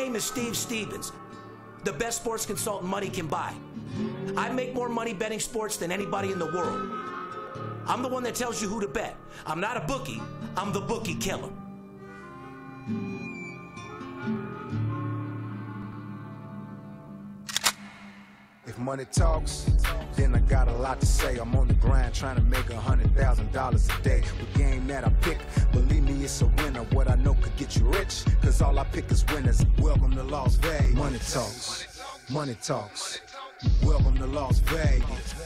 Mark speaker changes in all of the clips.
Speaker 1: Name is Steve Stevens, the best sports consultant money can buy. I make more money betting sports than anybody in the world. I'm the one that tells you who to bet. I'm not a bookie, I'm the bookie killer.
Speaker 2: Money talks, then I got a lot to say. I'm on the grind trying to make a hundred thousand dollars a day. The game that I pick, believe me, it's a winner. What I know could get you rich, cause all I pick is winners. Welcome to Las Vegas. Money talks, money talks. Welcome to Las Vegas.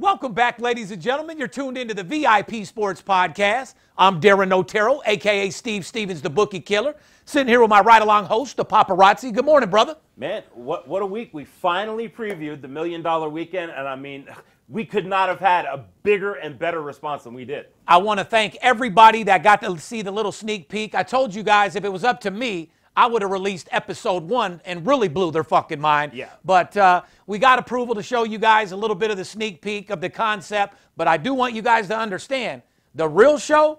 Speaker 3: Welcome back, ladies and gentlemen. You're tuned into the VIP Sports Podcast. I'm Darin Notaro, aka Steve Stevens, the Bookie Killer, sitting here with my ride along host, the Paparazzi. Good morning, brother.
Speaker 4: Man, what what a week! We finally previewed the Million Dollar Weekend, and I mean, we could not have had a bigger and better response than we did.
Speaker 3: I want to thank everybody that got to see the little sneak peek. I told you guys if it was up to me, I would have released episode one and really blew their fucking mind.
Speaker 4: Yeah.
Speaker 3: But uh, we got approval to show you guys a little bit of the sneak peek of the concept. But I do want you guys to understand the real show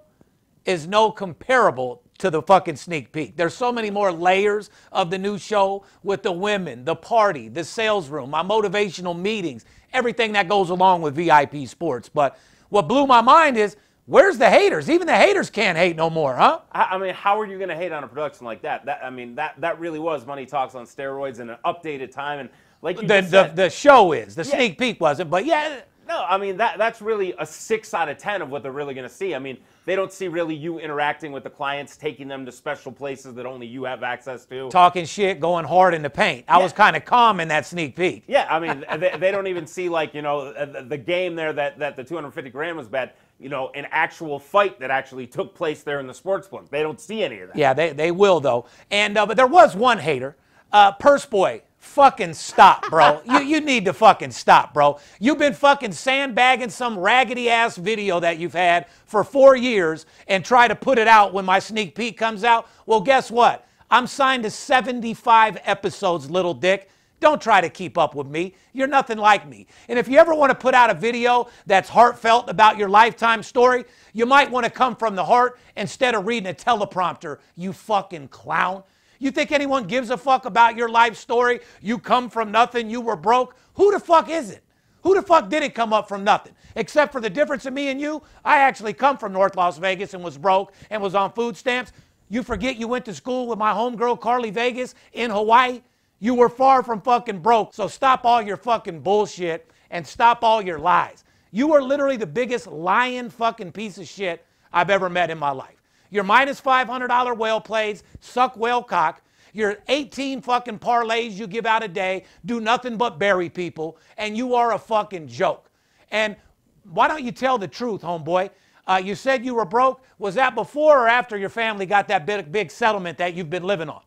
Speaker 3: is no comparable to the fucking sneak peek. There's so many more layers of the new show with the women, the party, the sales room, my motivational meetings, everything that goes along with VIP sports. But what blew my mind is where's the haters? Even the haters can't hate no more, huh?
Speaker 4: I, I mean, how are you going to hate on a production like that? That I mean, that that really was Money Talks on steroids in an updated time, and like you
Speaker 3: The, the,
Speaker 4: said,
Speaker 3: the show is. The sneak peek wasn't. But yeah,
Speaker 4: no, I mean that that's really a six out of ten of what they're really going to see. I mean, they don't see really you interacting with the clients, taking them to special places that only you have access to.
Speaker 3: talking shit, going hard in the paint. I was kind of calm in that sneak peek.
Speaker 4: Yeah, I mean, they, they don't even see like you know the, the game there that, that the 250 grand was bet. You know, an actual fight that actually took place there in the sports book. They don't see any of that.
Speaker 3: Yeah, they, they will though. And uh, but there was one hater, uh, Purse Boy. Fucking stop, bro. you you need to fucking stop, bro. You've been fucking sandbagging some raggedy ass video that you've had for four years and try to put it out when my sneak peek comes out. Well, guess what? I'm signed to 75 episodes, little dick. Don't try to keep up with me. You're nothing like me. And if you ever want to put out a video that's heartfelt about your lifetime story, you might want to come from the heart instead of reading a teleprompter, you fucking clown. You think anyone gives a fuck about your life story? You come from nothing, you were broke? Who the fuck is it? Who the fuck didn't come up from nothing? Except for the difference in me and you, I actually come from North Las Vegas and was broke and was on food stamps. You forget you went to school with my homegirl Carly Vegas in Hawaii? You were far from fucking broke. So stop all your fucking bullshit and stop all your lies. You are literally the biggest lying fucking piece of shit I've ever met in my life. Your minus $500 whale plays suck whale cock. Your 18 fucking parlays you give out a day do nothing but bury people, and you are a fucking joke. And why don't you tell the truth, homeboy? Uh, you said you were broke. Was that before or after your family got that big, big settlement that you've been living on?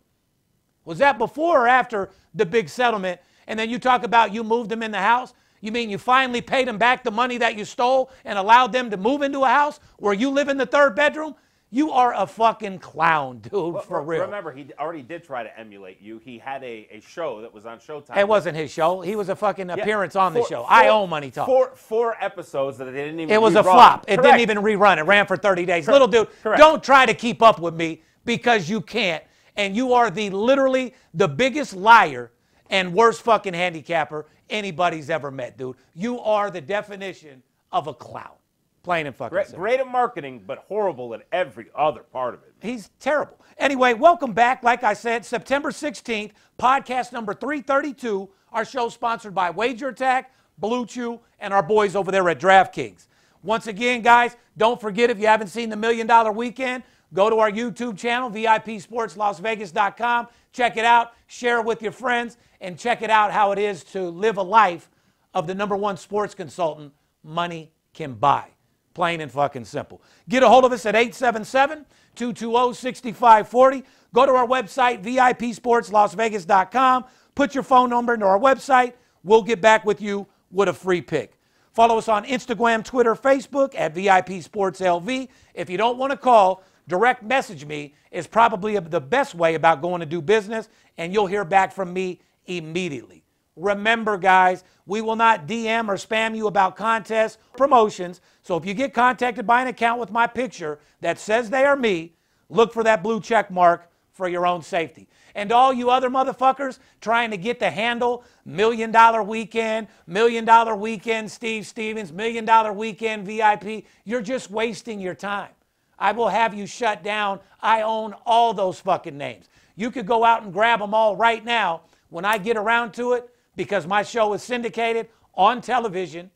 Speaker 3: Was that before or after the big settlement? And then you talk about you moved them in the house? You mean you finally paid them back the money that you stole and allowed them to move into a house where you live in the third bedroom? You are a fucking clown, dude,
Speaker 4: Well,
Speaker 3: for real.
Speaker 4: Remember, he already did try to emulate you. He had a, a show that was on Showtime.
Speaker 3: It wasn't his show. He was a fucking
Speaker 4: Yeah,
Speaker 3: appearance on the
Speaker 4: four-
Speaker 3: show.
Speaker 4: four-
Speaker 3: I own Money Talk.
Speaker 4: Four, four episodes that they didn't even
Speaker 3: It was a
Speaker 4: rerun.
Speaker 3: flop. It
Speaker 4: Correct.
Speaker 3: didn't even rerun. It ran for 30 days. Little dude,
Speaker 4: Correct.
Speaker 3: don't try to keep up with me because you can't. And you are the literally the biggest liar and worst fucking handicapper anybody's ever met, dude. You are the definition of a clown. Plain and fucking
Speaker 4: Great,
Speaker 3: simple.
Speaker 4: great at marketing, but horrible at every other part of it.
Speaker 3: He's terrible. Anyway, welcome back. Like I said, September 16th, podcast number 332. Our show sponsored by Wager Attack, Blue Chew, and our boys over there at DraftKings. Once again, guys, don't forget if you haven't seen the Million Dollar Weekend, go to our YouTube channel, VIPSportsLasVegas.com. Check it out, share it with your friends, and check it out how it is to live a life of the number one sports consultant money can buy. Plain and fucking simple. Get a hold of us at 877 220 6540. Go to our website, VIPSportsLasVegas.com. Put your phone number into our website. We'll get back with you with a free pick. Follow us on Instagram, Twitter, Facebook at VIP Sports LV. If you don't want to call, direct message me is probably the best way about going to do business, and you'll hear back from me immediately. Remember, guys, we will not DM or spam you about contests, promotions. So if you get contacted by an account with my picture that says they are me, look for that blue check mark for your own safety. And all you other motherfuckers trying to get the handle, million dollar weekend, million dollar weekend Steve Stevens, million dollar weekend VIP, you're just wasting your time. I will have you shut down. I own all those fucking names. You could go out and grab them all right now when I get around to it because my show is syndicated on television.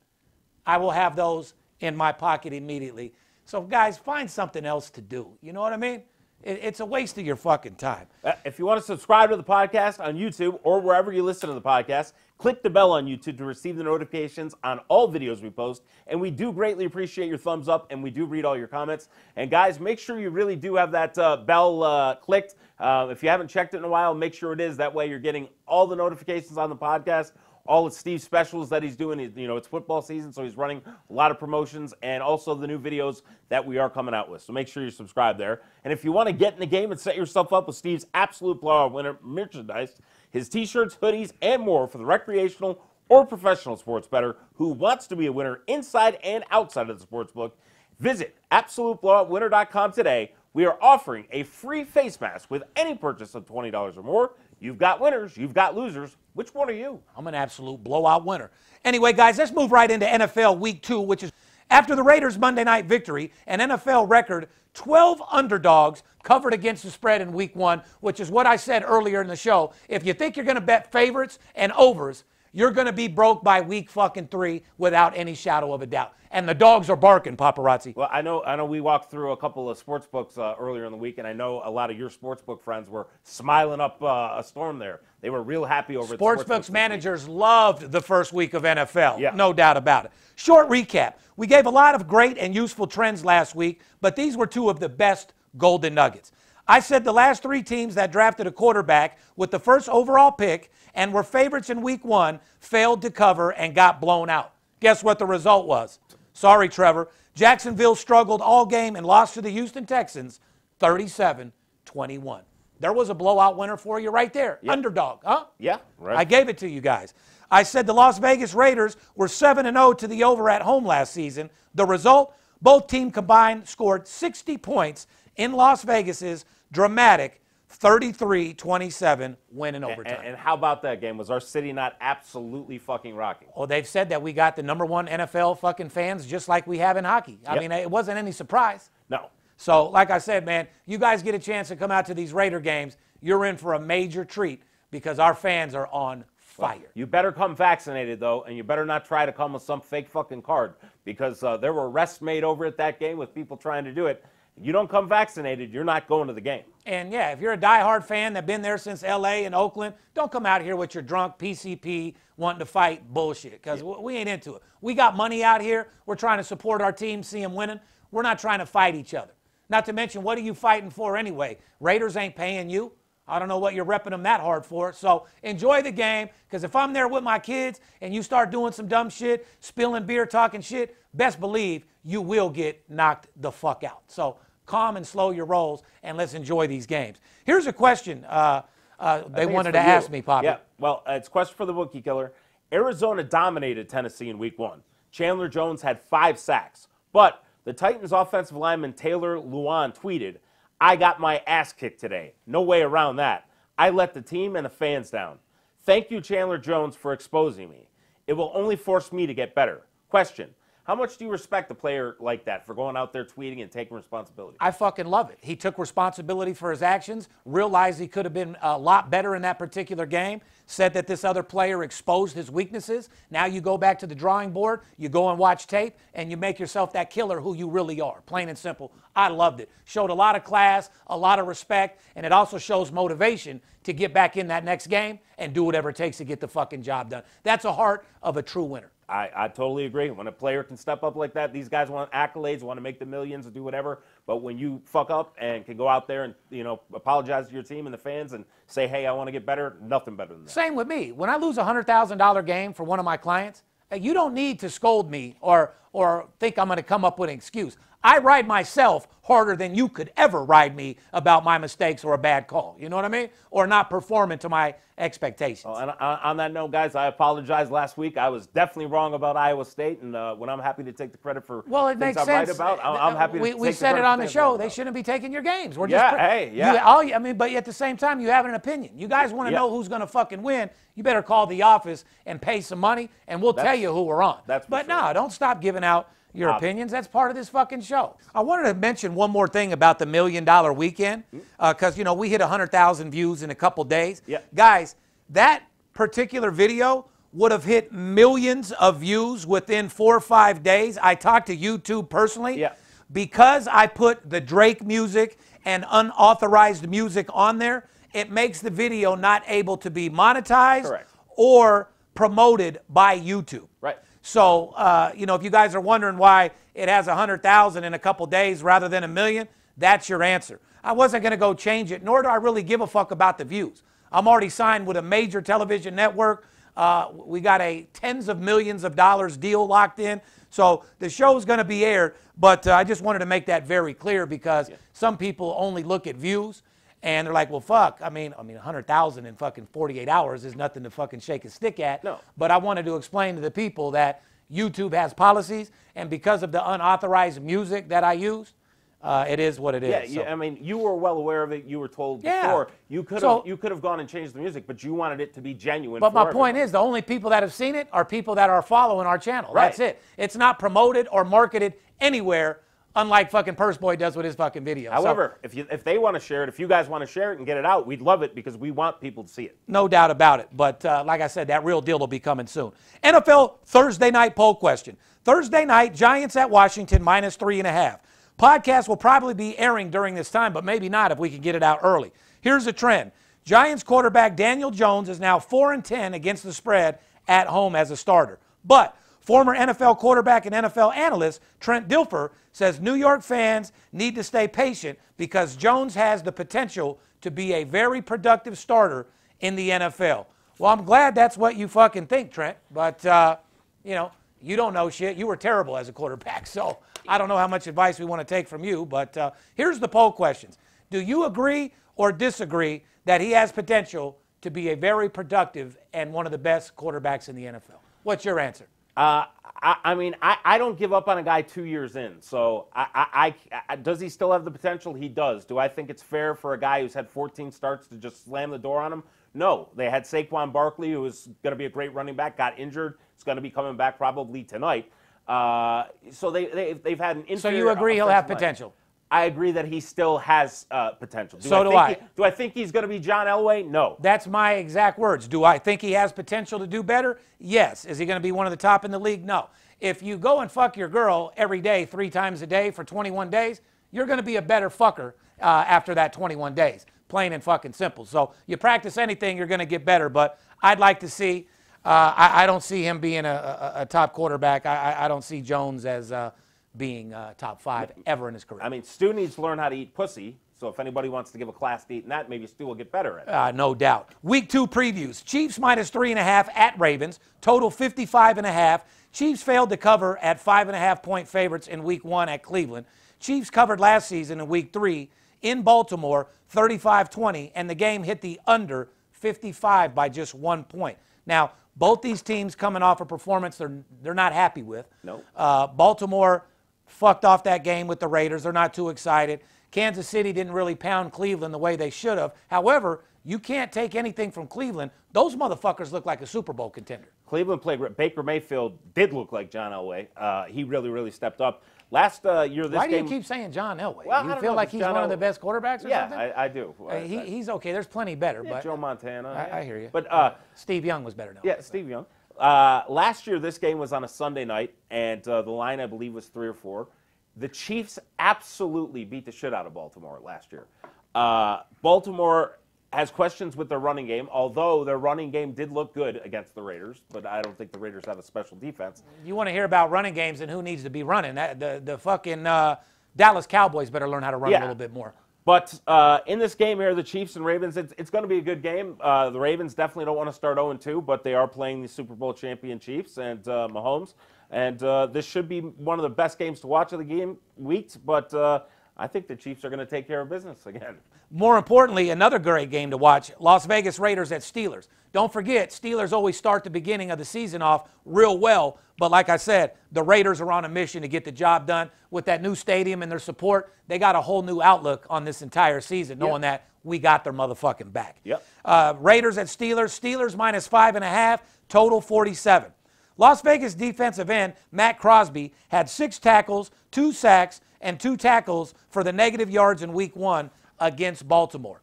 Speaker 3: I will have those in my pocket immediately. So, guys, find something else to do. You know what I mean? It, it's a waste of your fucking time.
Speaker 4: Uh, if you want to subscribe to the podcast on YouTube or wherever you listen to the podcast, click the bell on YouTube to receive the notifications on all videos we post. And we do greatly appreciate your thumbs up, and we do read all your comments. And guys, make sure you really do have that uh, bell uh, clicked. Uh, if you haven't checked it in a while, make sure it is. That way, you're getting all the notifications on the podcast all of Steve's specials that he's doing. You know, it's football season, so he's running a lot of promotions and also the new videos that we are coming out with. So make sure you subscribe there. And if you want to get in the game and set yourself up with Steve's absolute blowout winner merchandise, his t-shirts, hoodies, and more for the recreational or professional sports better who wants to be a winner inside and outside of the sports book, visit absoluteblowoutwinner.com today. We are offering a free face mask with any purchase of $20 or more. You've got winners, you've got losers. Which one are you?
Speaker 3: I'm an absolute blowout winner. Anyway, guys, let's move right into NFL Week 2, which is after the Raiders' Monday night victory, an NFL record 12 underdogs covered against the spread in Week 1, which is what I said earlier in the show. If you think you're going to bet favorites and overs, you're going to be broke by week fucking three without any shadow of a doubt. And the dogs are barking, paparazzi.
Speaker 4: Well, I know, I know. We walked through a couple of sports books uh, earlier in the week, and I know a lot of your sports book friends were smiling up uh, a storm there. They were real happy over
Speaker 3: sports
Speaker 4: the
Speaker 3: books managers loved the first week of NFL.
Speaker 4: Yeah.
Speaker 3: no doubt about it. Short recap: We gave a lot of great and useful trends last week, but these were two of the best golden nuggets. I said the last three teams that drafted a quarterback with the first overall pick and were favorites in week one failed to cover and got blown out. Guess what the result was? Sorry, Trevor. Jacksonville struggled all game and lost to the Houston Texans 37 21. There was a blowout winner for you right there.
Speaker 4: Yep.
Speaker 3: Underdog, huh?
Speaker 4: Yeah, right.
Speaker 3: I gave it to you guys. I said the Las Vegas Raiders were 7 0 to the over at home last season. The result both teams combined scored 60 points in Las Vegas's dramatic 33 27 win in overtime.
Speaker 4: And, and how about that game? Was our city not absolutely fucking rocking?
Speaker 3: Well, they've said that we got the number one NFL fucking fans just like we have in hockey. I
Speaker 4: Yep.
Speaker 3: mean, it wasn't any surprise.
Speaker 4: No.
Speaker 3: So, like I said, man, you guys get a chance to come out to these Raider games, you're in for a major treat because our fans are on fire.
Speaker 4: You better come vaccinated though, and you better not try to come with some fake fucking card because uh, there were arrests made over at that game with people trying to do it. You don't come vaccinated, you're not going to the game.
Speaker 3: And yeah, if you're a diehard fan that's been there since LA and Oakland, don't come out here with your drunk PCP wanting to fight bullshit because we ain't into it. We got money out here. We're trying to support our team, see them winning. We're not trying to fight each other. Not to mention, what are you fighting for anyway? Raiders ain't paying you. I don't know what you're repping them that hard for. So enjoy the game because if I'm there with my kids and you start doing some dumb shit, spilling beer, talking shit, best believe you will get knocked the fuck out. So calm and slow your rolls and let's enjoy these games. Here's a question uh, uh, they wanted to
Speaker 4: you.
Speaker 3: ask me, Papa.
Speaker 4: Yeah, well, uh, it's a question for the bookie killer. Arizona dominated Tennessee in week one. Chandler Jones had five sacks, but the Titans offensive lineman Taylor Lewan tweeted, I got my ass kicked today. No way around that. I let the team and the fans down. Thank you, Chandler Jones, for exposing me. It will only force me to get better. Question How much do you respect a player like that for going out there tweeting and taking responsibility?
Speaker 3: I fucking love it. He took responsibility for his actions, realized he could have been a lot better in that particular game, said that this other player exposed his weaknesses. Now you go back to the drawing board, you go and watch tape, and you make yourself that killer who you really are. Plain and simple. I loved it. Showed a lot of class, a lot of respect, and it also shows motivation to get back in that next game and do whatever it takes to get the fucking job done. That's a heart of a true winner.
Speaker 4: I, I totally agree. When a player can step up like that, these guys want accolades, want to make the millions, and do whatever. But when you fuck up and can go out there and you know apologize to your team and the fans and say, "Hey, I want to get better," nothing better than that.
Speaker 3: Same with me. When I lose a hundred thousand dollar game for one of my clients, you don't need to scold me or or think I'm going to come up with an excuse. I ride myself harder than you could ever ride me about my mistakes or a bad call. You know what I mean? Or not performing to my expectations.
Speaker 4: Oh, and on, that note, guys, I apologize. Last week I was definitely wrong about Iowa State, and uh, when I'm happy to take the credit for
Speaker 3: Well, it makes
Speaker 4: I'm
Speaker 3: sense.
Speaker 4: right about, I'm, I'm happy to
Speaker 3: we,
Speaker 4: take
Speaker 3: we said it on the show. They
Speaker 4: about.
Speaker 3: shouldn't be taking your games. We're
Speaker 4: Yeah,
Speaker 3: just pre-
Speaker 4: hey, yeah.
Speaker 3: You, all, I mean, but at the same time, you have an opinion. You guys want to
Speaker 4: Yeah.
Speaker 3: know who's going to fucking win? You better call the office and pay some money, and we'll tell you who we're on.
Speaker 4: that's
Speaker 3: but
Speaker 4: sure.
Speaker 3: no, don't stop giving out your opinions. That's part of this fucking show. I wanted to mention one more thing about the Million Dollar Weekend, mm. uh, because you know we hit hundred thousand views in a couple days.
Speaker 4: Yeah.
Speaker 3: Guys, that particular video would have hit millions of views within four or five days. I talked to YouTube personally.
Speaker 4: Yeah.
Speaker 3: Because I put the Drake music and unauthorized music on there, it makes the video not able to be monetized
Speaker 4: Correct.
Speaker 3: or promoted by YouTube.
Speaker 4: Right.
Speaker 3: So, uh, you know, if you guys are wondering why it has 100,000 in a couple days rather than a million, that's your answer. I wasn't going to go change it, nor do I really give a fuck about the views. I'm already signed with a major television network. Uh, we got a tens of millions of dollars deal locked in. So the show is going to be aired, but uh, I just wanted to make that very clear because some people only look at views and they're like, well, fuck. I mean, I mean, 100,000 in fucking 48 hours is nothing to fucking shake a stick at.
Speaker 4: No.
Speaker 3: But I wanted to explain to the people that YouTube has policies, and because of the unauthorized music that I used, uh, it is what it is.
Speaker 4: Yeah,
Speaker 3: So-
Speaker 4: yeah, I mean, you were well aware of it. You were told
Speaker 3: Yeah.
Speaker 4: before. You could have
Speaker 3: So-
Speaker 4: you could have gone and changed the music, but you wanted it to be genuine.
Speaker 3: But my point is, the only people that have seen it are people that are following our channel.
Speaker 4: Right.
Speaker 3: That's it. It's not promoted or marketed anywhere, unlike fucking Purse Boy does with his fucking videos. So,
Speaker 4: However, if you if they want to share it, if you guys want to share it and get it out, we'd love it because we want people to see it.
Speaker 3: no doubt about it. But uh, like I said, that real deal will be coming soon. NFL Thursday night poll question. Thursday night, Giants at Washington minus three and a half. Podcast will probably be airing during this time, but maybe not if we can get it out early. Here's the trend. Giants quarterback Daniel Jones is now 4 and 10 against the spread at home as a starter. But former NFL quarterback and NFL analyst Trent Dilfer says New York fans need to stay patient because Jones has the potential to be a very productive starter in the NFL. Well, I'm glad that's what you fucking think, Trent. But, uh, you know, you don't know shit. You were terrible as a quarterback. So I don't know how much advice we want to take from you. But uh, here's the poll questions Do you agree or disagree that he has potential to be a very productive and one of the best quarterbacks in the NFL? What's your answer?
Speaker 4: Uh, I, I mean, I, I don't give up on a guy two years in. So, I, I, I, does he still have the potential? He does. Do I think it's fair for a guy who's had 14 starts to just slam the door on him? No. They had Saquon Barkley, who was going to be a great running back, got injured. He's going to be coming back probably tonight. Uh, so they, they they've had an. injury.
Speaker 3: So you agree he'll have
Speaker 4: line.
Speaker 3: potential?
Speaker 4: I agree that he still has uh, potential.
Speaker 3: So do
Speaker 4: think
Speaker 3: I.
Speaker 4: he- do I think he's going to be John Elway? No.
Speaker 3: That's my exact words. Do I think he has potential to do better? Yes. Is he going to be one of the top in the league? No. If you go and fuck your girl every day, three times a day for 21 days, you're going to be a better fucker uh, after that 21 days. Plain and fucking simple. So you practice anything, you're going to get better. But I'd like to see. Uh, I, I don't see him being a, a, a top quarterback. I, I, I don't see Jones as uh, being uh, top five ever in his career.
Speaker 4: I mean, Stu needs to learn how to eat pussy. So if anybody wants to give a class to eating that, maybe Stu will get better at it.
Speaker 3: Uh, no doubt. Week two previews. Chiefs minus three and a half at Ravens. Total 55 and a half. Chiefs failed to cover at five and a half point favorites in week one at Cleveland. Chiefs covered last season in week three in Baltimore 35 20, and the game hit the under 55 by just one point. Now, both these teams coming off a performance they're, they're not happy with.
Speaker 4: Nope.
Speaker 3: Uh, Baltimore fucked off that game with the Raiders. They're not too excited. Kansas City didn't really pound Cleveland the way they should have. However, you can't take anything from Cleveland. Those motherfuckers look like a Super Bowl contender.
Speaker 4: Cleveland played. Baker Mayfield did look like John Elway. Uh, he really, really stepped up. Last uh, year, this
Speaker 3: Why do
Speaker 4: game.
Speaker 3: you keep saying John Elway?
Speaker 4: Well, I
Speaker 3: you feel
Speaker 4: know
Speaker 3: like he's
Speaker 4: John
Speaker 3: one of the best quarterbacks or
Speaker 4: yeah,
Speaker 3: something?
Speaker 4: I, I do.
Speaker 3: Uh, he, he's okay. There's plenty better,
Speaker 4: Yeah,
Speaker 3: but
Speaker 4: Joe Montana.
Speaker 3: I,
Speaker 4: yeah.
Speaker 3: I hear you.
Speaker 4: But uh,
Speaker 3: Steve Young was better now.
Speaker 4: yeah, Steve Young. Uh, last year, this game was on a Sunday night, and uh, the line, I believe, was three or four. The Chiefs absolutely beat the shit out of Baltimore last year. Uh, Baltimore has questions with their running game, although their running game did look good against the Raiders, but I don't think the Raiders have a special defense.
Speaker 3: You want to hear about running games and who needs to be running? That, the the fucking uh, Dallas Cowboys better learn how to run
Speaker 4: Yeah.
Speaker 3: a little bit more.
Speaker 4: But uh, in this game here, the Chiefs and Ravens, it's, it's going to be a good game. Uh, the Ravens definitely don't want to start 0 2, but they are playing the Super Bowl champion Chiefs and uh, Mahomes. And uh, this should be one of the best games to watch of the game weeks, but uh, I think the Chiefs are going to take care of business again.
Speaker 3: More importantly, another great game to watch Las Vegas Raiders at Steelers. Don't forget, Steelers always start the beginning of the season off real well. But like I said, the Raiders are on a mission to get the job done. With that new stadium and their support, they got a whole new outlook on this entire season, knowing that we got their motherfucking back.
Speaker 4: Yep.
Speaker 3: Uh, Raiders at Steelers. Steelers minus five and a half, total 47. Las Vegas defensive end Maxx Crosby had six tackles, two sacks, and two tackles for the negative yards in week one against Baltimore.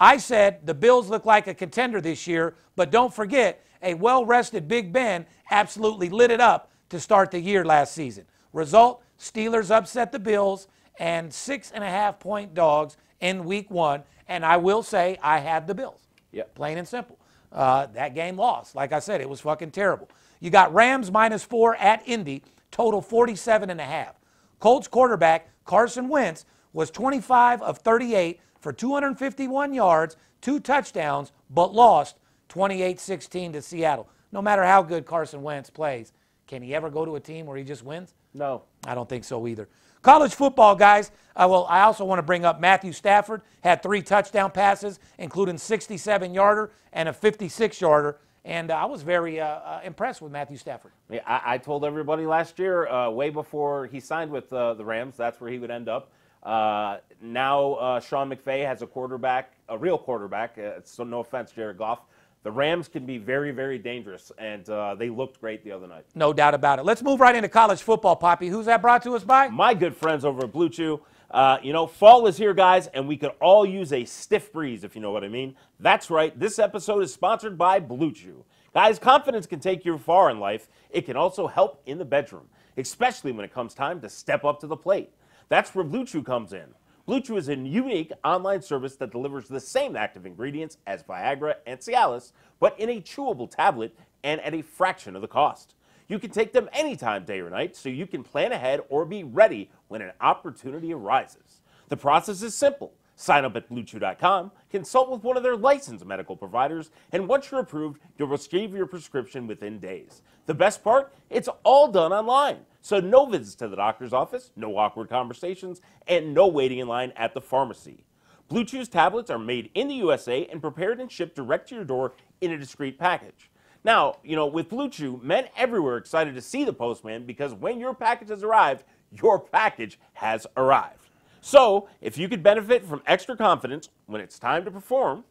Speaker 3: I said the Bills look like a contender this year, but don't forget, a well rested Big Ben absolutely lit it up to start the year last season. Result Steelers upset the Bills and six and a half point dogs in week one. And I will say, I had the Bills.
Speaker 4: Yep.
Speaker 3: Plain and simple. Uh, that game lost. Like I said, it was fucking terrible. You got Rams minus four at Indy, total 47 and a half. Colts quarterback Carson Wentz was 25 of 38 for 251 yards, two touchdowns, but lost 28 16 to Seattle. No matter how good Carson Wentz plays, can he ever go to a team where he just wins?
Speaker 4: No.
Speaker 3: I don't think so either. College football, guys. Uh, well, I also want to bring up Matthew Stafford had three touchdown passes, including 67 yarder and a 56 yarder. And uh, I was very uh, uh, impressed with Matthew Stafford.
Speaker 4: Yeah, I, I told everybody last year, uh, way before he signed with uh, the Rams, that's where he would end up. Uh, now uh, Sean McVay has a quarterback, a real quarterback. Uh, so no offense, Jared Goff. The Rams can be very, very dangerous, and uh, they looked great the other night.
Speaker 3: No doubt about it. Let's move right into college football, Poppy. Who's that brought to us by?
Speaker 4: My good friends over at Blue Chew. Uh, you know, fall is here, guys, and we could all use a stiff breeze, if you know what I mean. That's right. This episode is sponsored by Blue Chew. Guys, confidence can take you far in life. It can also help in the bedroom, especially when it comes time to step up to the plate. That's where Blue Chew comes in. Blue Chew is a unique online service that delivers the same active ingredients as Viagra and Cialis, but in a chewable tablet and at a fraction of the cost. You can take them anytime, day or night, so you can plan ahead or be ready when an opportunity arises. The process is simple. Sign up at BlueChew.com, consult with one of their licensed medical providers, and once you're approved, you'll receive your prescription within days. The best part? It's all done online. So no visits to the doctor's office, no awkward conversations, and no waiting in line at the pharmacy. Blue Chew's tablets are made in the USA and prepared and shipped direct to your door in a discreet package. Now, you know, with Blue Chew, men everywhere are excited to see the postman because when your package has arrived, your package has arrived. So, if you could benefit from extra confidence when it's time to perform,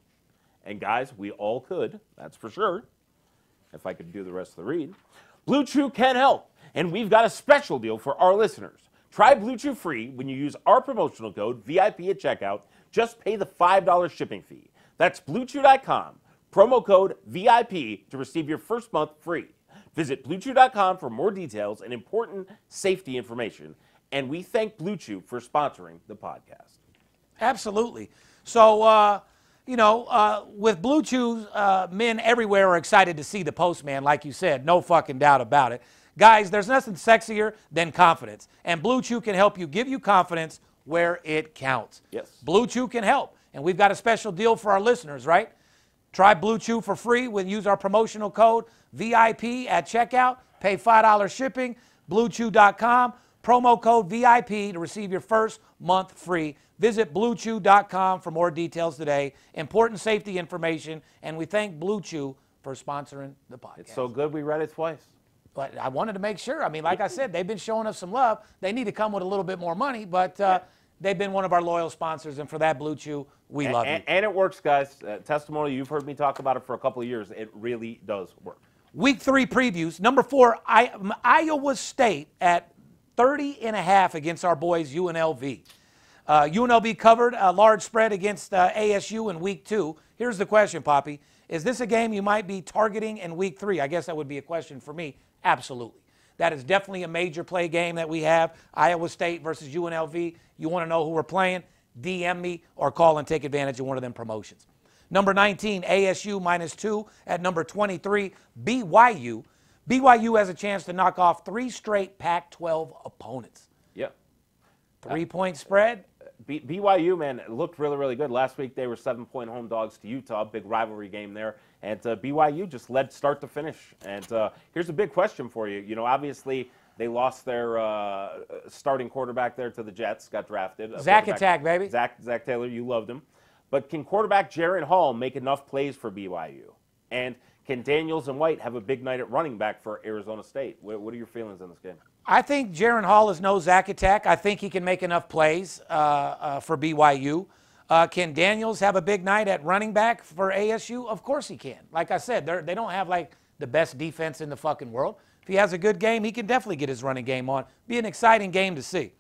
Speaker 4: and guys, we all could, that's for sure, if I could do the rest of the read, Blue Chew can help. And we've got a special deal for our listeners. Try Blue Chew free when you use our promotional code VIP at checkout. Just pay the $5 shipping fee. That's bluechew.com. Promo code VIP to receive your first month free. Visit bluechew.com for more details and important safety information. And we thank Blue Chew for sponsoring the podcast.
Speaker 3: Absolutely. So, uh, you know, uh, with Blue Chew, uh, men everywhere are excited to see the postman, like you said. No fucking doubt about it. Guys, there's nothing sexier than confidence. And Blue Chew can help you give you confidence where it counts.
Speaker 4: Yes.
Speaker 3: Blue Chew can help. And we've got a special deal for our listeners, right? Try Blue Chew for free with use our promotional code VIP at checkout. Pay $5 shipping. BlueChew.com. Promo code VIP to receive your first month free. Visit BlueChew.com for more details today. Important safety information. And we thank Blue Chew for sponsoring the podcast.
Speaker 4: It's so good we read it twice.
Speaker 3: But I wanted to make sure. I mean, like I said, they've been showing us some love. They need to come with a little bit more money, but uh, they've been one of our loyal sponsors. And for that, Blue Chew, we love
Speaker 4: and,
Speaker 3: you.
Speaker 4: and it works, guys. Uh, testimony, you've heard me talk about it for a couple of years. It really does work.
Speaker 3: Week three previews. Number four, I, Iowa State at 30 and a half against our boys UNLV. Uh, UNLV covered a large spread against uh, ASU in week two. Here's the question, Poppy. Is this a game you might be targeting in week three? I guess that would be a question for me. Absolutely. That is definitely a major play game that we have. Iowa State versus UNLV. You want to know who we're playing? DM me or call and take advantage of one of them promotions. Number 19, ASU minus two. At number 23, BYU. BYU has a chance to knock off three straight Pac 12 opponents.
Speaker 4: Yep.
Speaker 3: Three point spread.
Speaker 4: B- BYU, man, looked really, really good. Last week they were seven point home dogs to Utah, big rivalry game there. And uh, BYU just led start to finish. And uh, here's a big question for you. You know, obviously they lost their uh, starting quarterback there to the Jets, got drafted.
Speaker 3: Zach Attack, baby.
Speaker 4: Zach, Zach Taylor, you loved him. But can quarterback Jaren Hall make enough plays for BYU? And can Daniels and White have a big night at running back for Arizona State? What, what are your feelings on this game?
Speaker 3: I think Jaren Hall is no Zach Attack. I think he can make enough plays uh, uh, for BYU. Uh, can Daniels have a big night at running back for ASU? Of course he can. Like I said, they don't have like the best defense in the fucking world. If he has a good game, he can definitely get his running game on. Be an exciting game to see.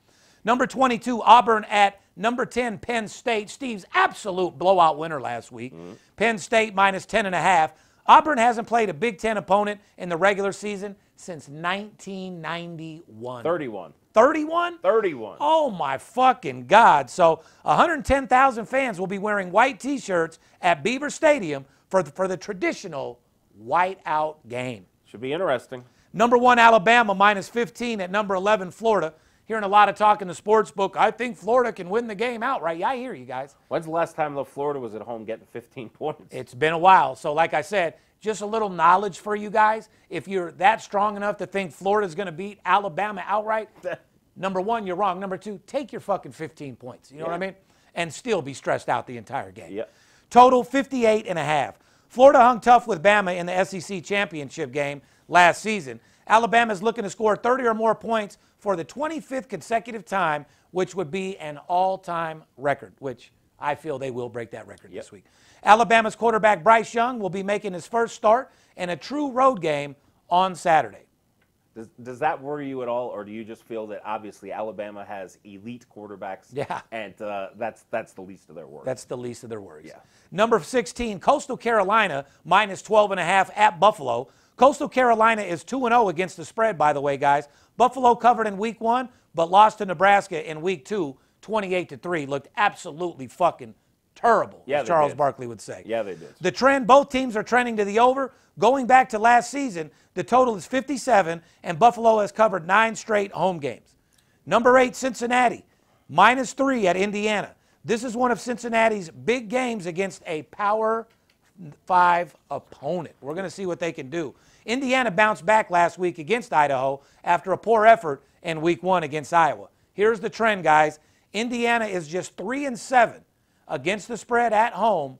Speaker 3: Number 22, Auburn at number 10, Penn State. Steve's absolute blowout winner last week. Mm-hmm. Penn State minus 10 and a half. Auburn hasn't played a Big Ten opponent in the regular season since 1991.
Speaker 4: 31.
Speaker 3: 31?
Speaker 4: 31.
Speaker 3: Oh my fucking God. So 110,000 fans will be wearing white t shirts at Beaver Stadium for the, for the traditional whiteout game.
Speaker 4: Should be interesting.
Speaker 3: Number one, Alabama, minus 15 at number 11, Florida. Hearing a lot of talk in the sports book. I think Florida can win the game outright. Yeah, I hear you guys.
Speaker 4: When's the last time though Florida was at home getting 15 points?
Speaker 3: It's been a while. So, like I said, just a little knowledge for you guys. If you're that strong enough to think Florida's going to beat Alabama outright, number one, you're wrong. Number two, take your fucking 15 points. You know what I mean? And still be stressed out the entire game.
Speaker 4: Yep.
Speaker 3: Total 58 and a half. Florida hung tough with Bama in the SEC championship game last season. Alabama is looking to score 30 or more points for the 25th consecutive time, which would be an all-time record, which I feel they will break that record this week. Alabama's quarterback Bryce Young will be making his first start in a true road game on Saturday.
Speaker 4: Does, does that worry you at all, or do you just feel that obviously Alabama has elite quarterbacks?
Speaker 3: Yeah.
Speaker 4: And uh, that's that's the least of their worries.
Speaker 3: That's the least of their worries.
Speaker 4: Yeah.
Speaker 3: Number 16, Coastal Carolina minus 12 and a half at Buffalo. Coastal Carolina is 2 0 against the spread by the way, guys. Buffalo covered in week 1 but lost to Nebraska in week 2, 28 to 3. Looked absolutely fucking terrible,
Speaker 4: Yeah,
Speaker 3: as Charles
Speaker 4: did.
Speaker 3: Barkley would say.
Speaker 4: Yeah, they did.
Speaker 3: The trend, both teams are trending to the over. Going back to last season, the total is 57, and Buffalo has covered nine straight home games. Number eight, Cincinnati, minus three at Indiana. This is one of Cincinnati's big games against a Power Five opponent. We're going to see what they can do. Indiana bounced back last week against Idaho after a poor effort in week one against Iowa. Here's the trend, guys. Indiana is just three and seven against the spread at home,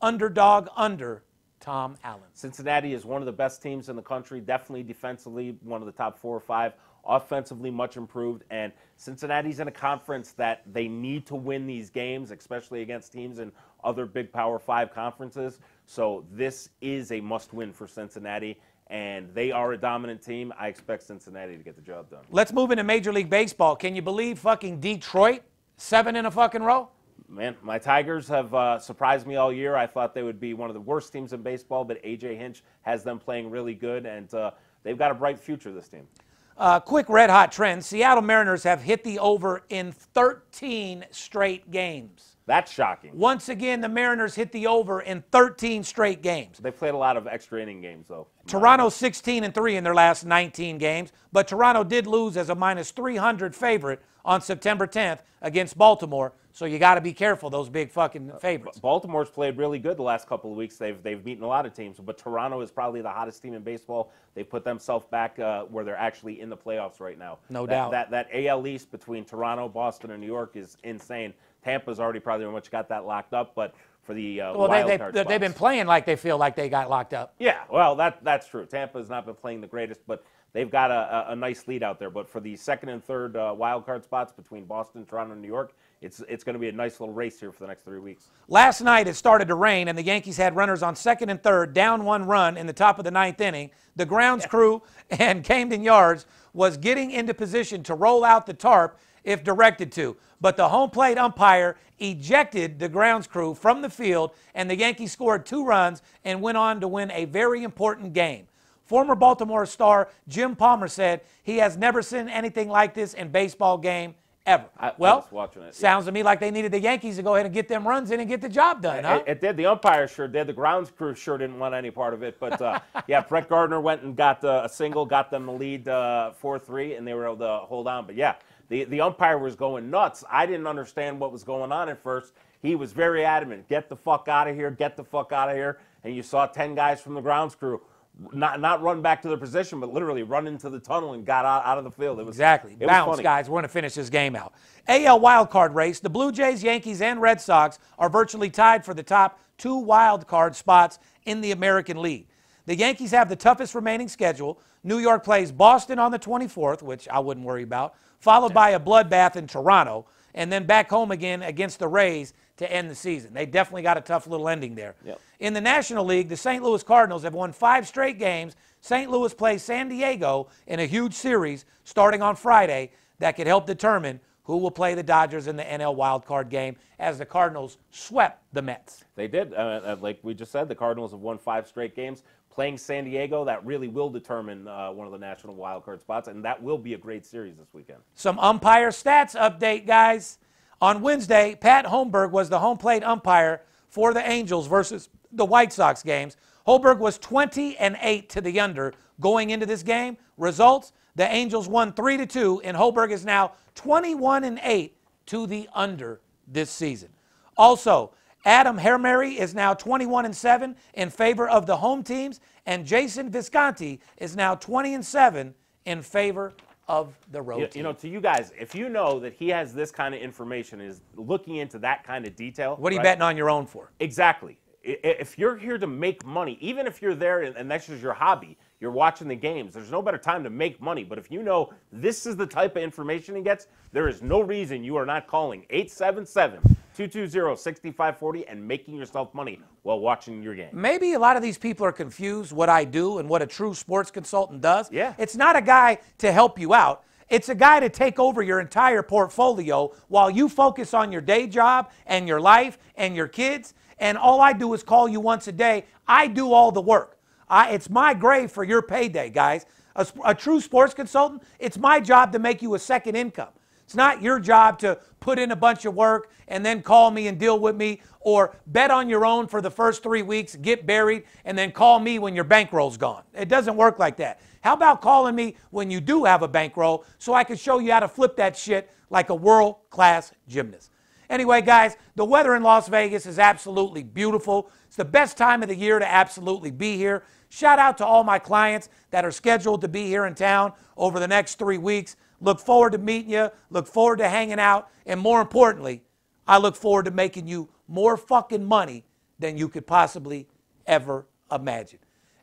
Speaker 3: underdog under Tom Allen.
Speaker 4: Cincinnati is one of the best teams in the country, definitely defensively, one of the top four or five. Offensively, much improved. And Cincinnati's in a conference that they need to win these games, especially against teams in other big Power Five conferences. So this is a must win for Cincinnati. And they are a dominant team. I expect Cincinnati to get the job done.
Speaker 3: Let's move into Major League Baseball. Can you believe fucking Detroit? Seven in a fucking row?
Speaker 4: Man, my Tigers have uh, surprised me all year. I thought they would be one of the worst teams in baseball, but AJ Hinch has them playing really good, and uh, they've got a bright future, this team.
Speaker 3: Uh, quick red hot trend Seattle Mariners have hit the over in 13 straight games.
Speaker 4: That's shocking.
Speaker 3: Once again, the Mariners hit the over in 13 straight games.
Speaker 4: They played a lot of extra inning games, though.
Speaker 3: Toronto 16 and 3 in their last 19 games, but Toronto did lose as a minus 300 favorite on September 10th against Baltimore. So you got to be careful those big fucking favorites.
Speaker 4: Baltimore's played really good the last couple of weeks. They've they've beaten a lot of teams, but Toronto is probably the hottest team in baseball. They put themselves back uh, where they're actually in the playoffs right now.
Speaker 3: No
Speaker 4: That-
Speaker 3: doubt.
Speaker 4: That that AL East between Toronto, Boston, and New York is insane. Tampa's already probably pretty much got that locked up, but for the uh,
Speaker 3: Well, they,
Speaker 4: wild
Speaker 3: they,
Speaker 4: card
Speaker 3: they've been playing like they feel like they got locked up.
Speaker 4: Yeah, well, that that's true. Tampa has not been playing the greatest, but they've got a, a, a nice lead out there. But for the second and third uh, wild card spots between Boston, Toronto, and New York, it's it's going to be a nice little race here for the next three weeks.
Speaker 3: Last night it started to rain, and the Yankees had runners on second and third, down one run in the top of the ninth inning. The grounds crew and Camden Yards was getting into position to roll out the tarp if directed to. But the home plate umpire ejected the grounds crew from the field, and the Yankees scored two runs and went on to win a very important game. Former Baltimore star Jim Palmer said he has never seen anything like this in baseball game ever.
Speaker 4: I- I
Speaker 3: well,
Speaker 4: it.
Speaker 3: sounds to me like they needed the Yankees to go ahead and get them runs in and get the job done, huh?
Speaker 4: It, it did. The umpire sure did. The grounds crew sure didn't want any part of it. But uh, yeah, Brett Gardner went and got uh, a single, got them the lead uh, four three, and they were able to hold on. But yeah, The the umpire was going nuts. I didn't understand what was going on at first. He was very adamant. Get the fuck out of here. Get the fuck out of here. And you saw ten guys from the grounds crew. Not not run back to their position, but literally run into the tunnel and got out, out of the field. It was
Speaker 3: Exactly.
Speaker 4: It was
Speaker 3: Bounce,
Speaker 4: funny.
Speaker 3: guys. We're going to finish this game out. AL wild card race. The Blue Jays, Yankees, and Red Sox are virtually tied for the top two wild card spots in the American League. The Yankees have the toughest remaining schedule. New York plays Boston on the 24th, which I wouldn't worry about, followed by a bloodbath in Toronto, and then back home again against the Rays to end the season. They definitely got a tough little ending there.
Speaker 4: Yep.
Speaker 3: In the National League, the St. Louis Cardinals have won five straight games. St. Louis plays San Diego in a huge series starting on Friday that could help determine who will play the Dodgers in the NL wildcard game as the Cardinals swept the Mets.
Speaker 4: They did. Uh, uh, like we just said, the Cardinals have won five straight games. Playing San Diego, that really will determine uh, one of the national wildcard spots, and that will be a great series this weekend.
Speaker 3: Some umpire stats update, guys. On Wednesday, Pat Holmberg was the home plate umpire for the Angels versus the White Sox games. Hoberg was 20 and 8 to the under going into this game. Results: the Angels won 3 to 2 and Hoberg is now 21 and 8 to the under this season. Also, Adam Hamari is now 21 and 7 in favor of the home teams and Jansen Visconti is now 20 and 7 in favor of the road
Speaker 4: You,
Speaker 3: team.
Speaker 4: you know, to you guys, if you know that he has this kind of information, is looking into that kind of detail.
Speaker 3: What are you
Speaker 4: right?
Speaker 3: betting on your own for?
Speaker 4: Exactly. If you're here to make money, even if you're there and and that's just your hobby, you're watching the games, there's no better time to make money. But if you know this is the type of information he gets, there is no reason you are not calling 877 220 6540 and making yourself money while watching your game.
Speaker 3: Maybe a lot of these people are confused what I do and what a true sports consultant does.
Speaker 4: Yeah.
Speaker 3: It's not a guy to help you out. It's a guy to take over your entire portfolio while you focus on your day job and your life and your kids. And all I do is call you once a day. I do all the work. I, it's my grave for your payday, guys. A, a true sports consultant, it's my job to make you a second income. It's not your job to put in a bunch of work and then call me and deal with me or bet on your own for the first three weeks, get buried, and then call me when your bankroll's gone. It doesn't work like that. How about calling me when you do have a bankroll so I can show you how to flip that shit like a world class gymnast? Anyway, guys, the weather in Las Vegas is absolutely beautiful. It's the best time of the year to absolutely be here. Shout out to all my clients that are scheduled to be here in town over the next three weeks. Look forward to meeting you, look forward to hanging out, and more importantly, I look forward to making you more fucking money than you could possibly ever imagine.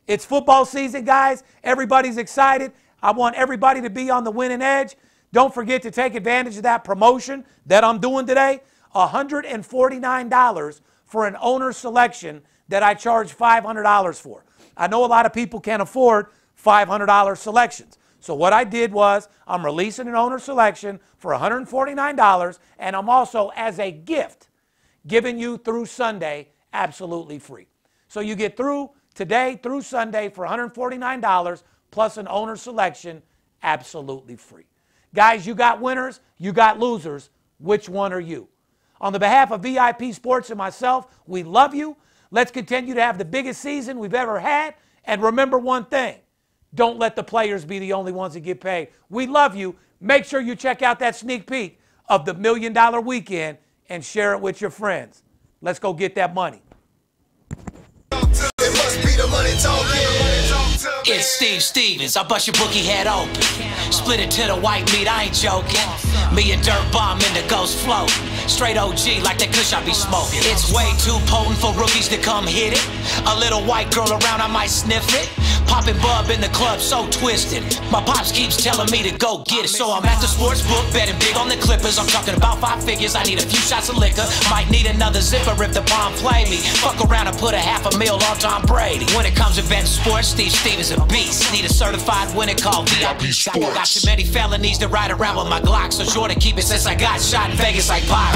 Speaker 3: It's football season, guys. Everybody's excited. I want everybody to be on the winning edge. Don't forget to take advantage of that promotion that I'm doing today. $149 for an owner selection that I charge $500 for. I know a lot of people can't afford $500 selections. So what I did was I'm releasing an owner selection for $149 and I'm also as a gift giving you through Sunday absolutely free. So you get through today through Sunday for $149 plus an owner selection absolutely free. Guys, you got winners, you got losers. Which one are you? On the behalf of VIP Sports and myself, we love you. Let's continue to have the biggest season we've ever had. And remember one thing don't let the players be the only ones that get paid. We love you. Make sure you check out that sneak peek of the Million Dollar Weekend and share it with your friends. Let's go get that money.
Speaker 1: It's Steve Stevens. I bust your bookie head open. Split it to the white meat, I ain't joking. Me and Dirt Bomb in the ghost float. Straight OG like that kush I be smoking. It's way too potent for rookies to come hit it. A little white girl around, I might sniff it. Popping bub in the club, so twisted. My pops keeps telling me to go get it. So I'm at the sports book, betting big on the Clippers. I'm talking about five figures. I need a few shots of liquor. Might need another zipper if the bomb play me. Fuck around and put a half a mil on Tom Brady. When it comes to betting sports, Steve Stevens a beast. Need a certified winner called VIP Sports. Got too many felonies to ride around with my Glock, so sure to keep it since I got shot in Vegas like Byron.